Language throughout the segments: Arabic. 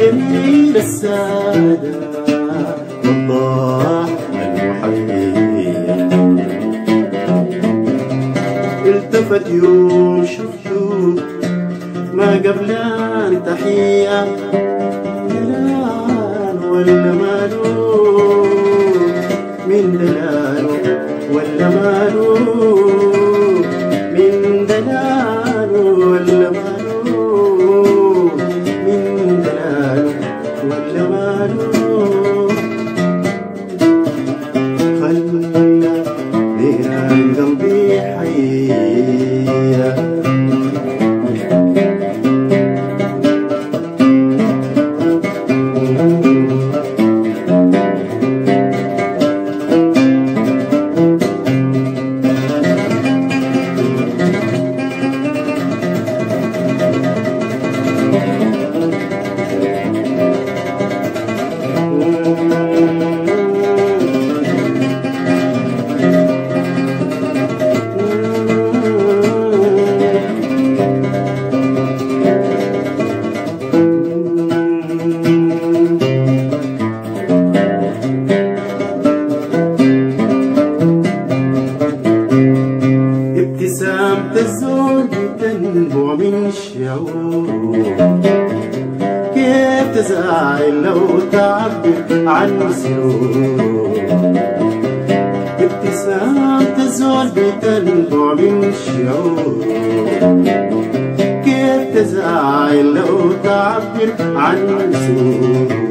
الجميل السادة. التفت يوم شفته ما قبل أن تحية دلال ولا ماله من دلاله ولا ماله لو تعبر عن سرور ابتسامة الزول بتنبع من الشعور. كيف تزعل لو تعبر عن سرور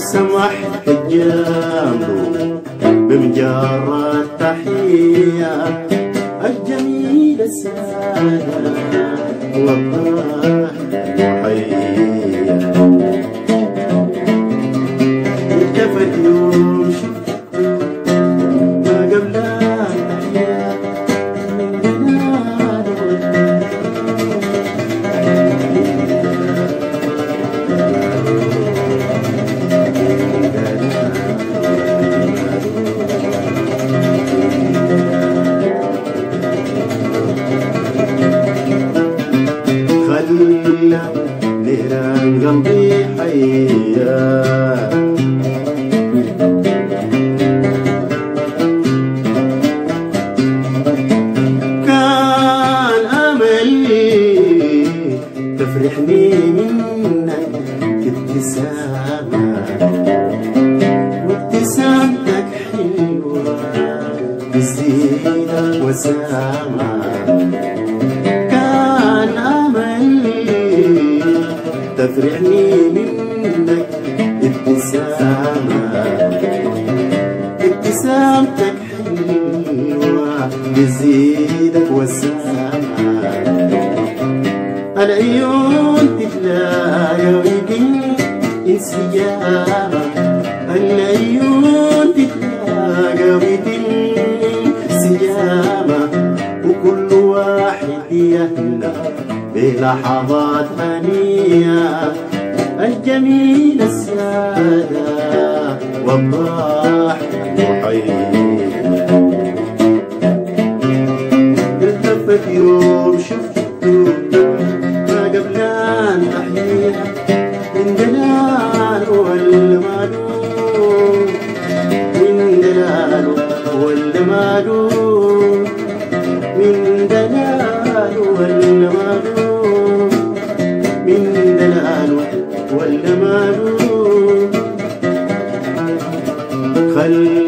سمحت جنبه بمجرد تحية. الجميلة السادة والله محية نيران قلبي حيه كان أملي تفرحني منك ابتسامة وابتسامتك حلوة بزينة وسامة تفرحني منك ابتسامة. ابتسامتك حلوة بزيدك وسامة. العيون تتلاقى ويجي انسجامة العيون تتلاقى ويجي انسجامة وكل واحد يهلا بلحظات الجميل السادة والله خلى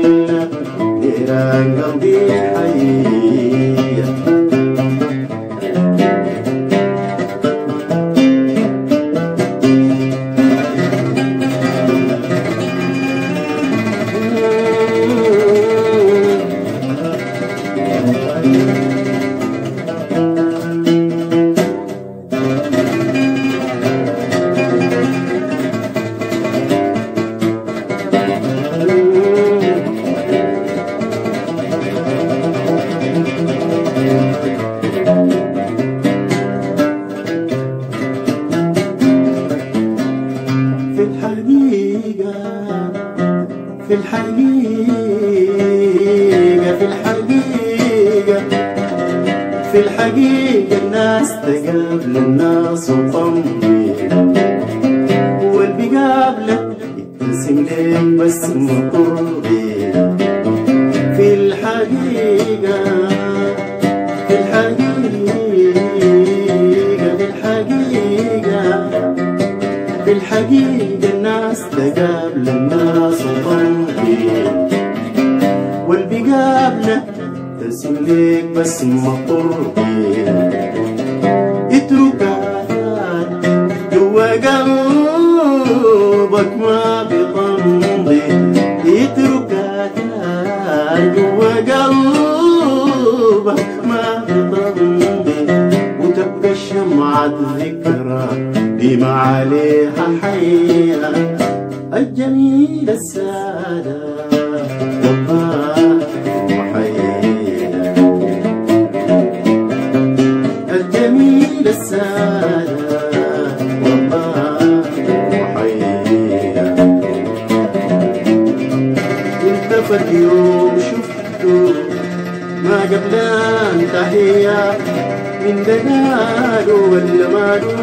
الحقيقة في الحقيقة في الحقيقة في الحقيقة الناس تقابل الناس وطمي واللي بيقابلك يبتسم لك بس مقربي في الحقيقة في الحقيقة تقابل الناس وطنقي واللي بيقابلك ترسم ليك بس مطرقي اترك آثار جوا قلبك ما بيطمضي اترك آثار جوا قلبك التفت يوم شفته. ما قبلان تحية من دلاله ولا ماله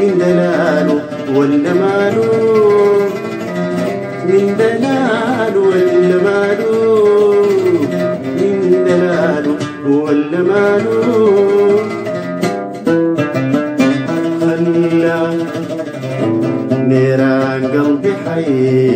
من دلاله ولا ماله من دلاله ولا ماله من دلاله ولا ماله خلى نيران قلبي حي.